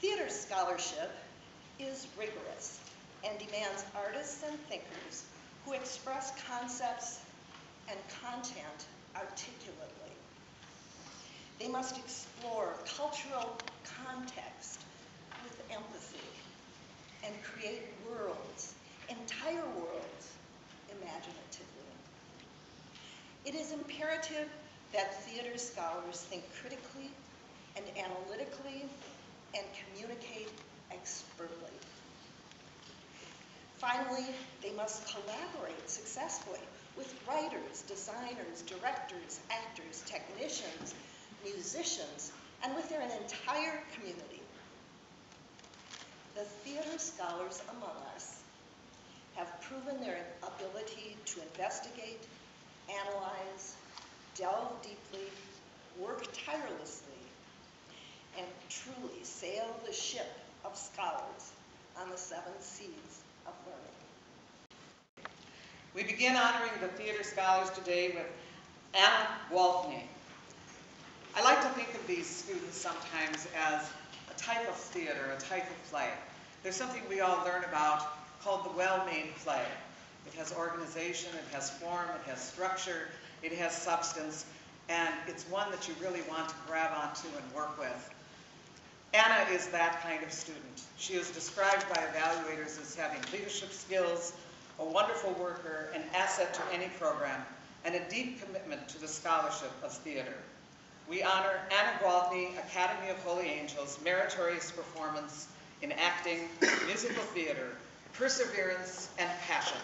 Theater scholarship is rigorous and demands artists and thinkers who express concepts and content articulately. They must explore cultural context with empathy and create worlds, entire worlds, imaginatively. It is imperative that theater scholars think critically and analytically and communicate expertly. Finally, they must collaborate successfully with writers, designers, directors, actors, technicians, musicians, and with their entire community. The theater scholars among us have proven their ability to investigate, analyze, delve deeply, work tirelessly, and truly sail the ship of scholars on the seven seas. We begin honoring the theater scholars today with Anna Gwaltney. I like to think of these students sometimes as a type of theater, a type of play. There's something we all learn about called the well-made play. It has organization, it has form, it has structure, it has substance, and it's one that you really want to grab onto and work with. Anna is that kind of student. She is described by evaluators as having leadership skills, a wonderful worker, an asset to any program, and a deep commitment to the scholarship of theater. We honor Anna Gwaltney, Academy of Holy Angels, meritorious performance in acting, musical theater, perseverance, and passion.